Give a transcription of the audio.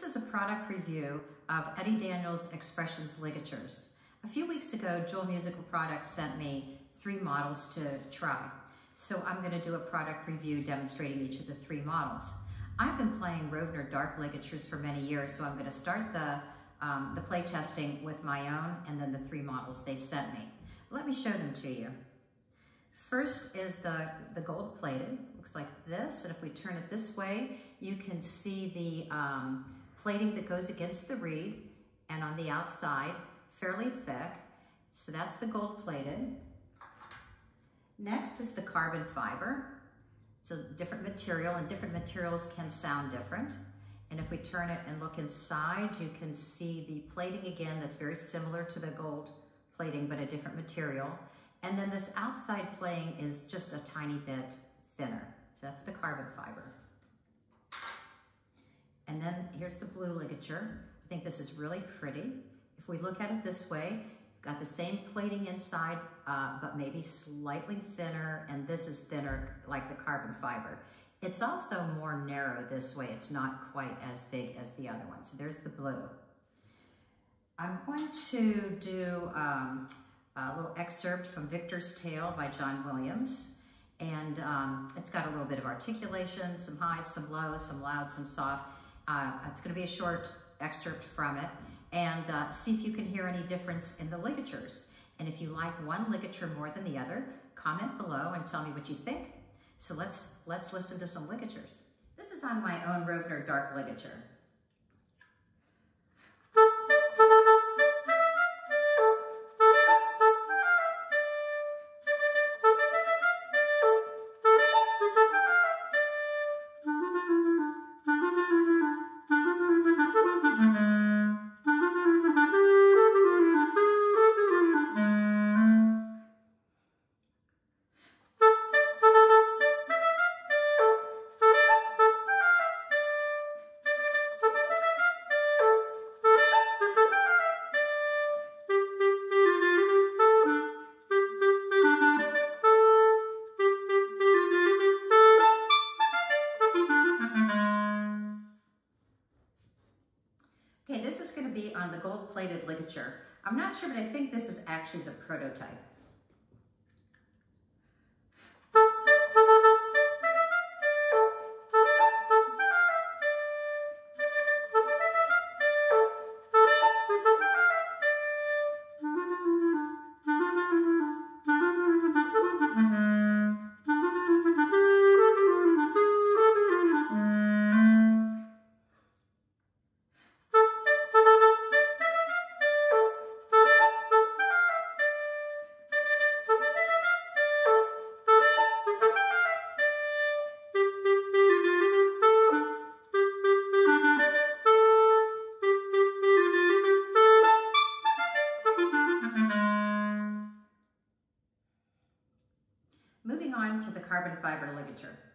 This is a product review of Eddie Daniels Expressions ligatures. A few weeks ago, Jewel Musical Products sent me three models to try. So I'm gonna do a product review demonstrating each of the three models. I've been playing Rovner dark ligatures for many years, so I'm gonna start the, um, the play testing with my own and then the three models they sent me. Let me show them to you. First is the, the gold plated, looks like this, and if we turn it this way, you can see the um, plating that goes against the reed and on the outside, fairly thick. So that's the gold plated. Next is the carbon fiber. It's a different material and different materials can sound different. And if we turn it and look inside, you can see the plating again that's very similar to the gold plating, but a different material. And then this outside playing is just a tiny bit thinner. So that's the carbon fiber. And then here's the blue ligature. I think this is really pretty. If we look at it this way, got the same plating inside, uh, but maybe slightly thinner, and this is thinner like the carbon fiber. It's also more narrow this way. It's not quite as big as the other one. So there's the blue. I'm going to do um, a little excerpt from Victor's Tale by John Williams. And um, it's got a little bit of articulation, some highs, some lows, some loud, some soft. Uh, it's gonna be a short excerpt from it. And uh, see if you can hear any difference in the ligatures. And if you like one ligature more than the other, comment below and tell me what you think. So let's, let's listen to some ligatures. This is on my own Rovner dark ligature. Okay, this is gonna be on the gold-plated ligature. I'm not sure, but I think this is actually the prototype. on to the carbon fiber ligature.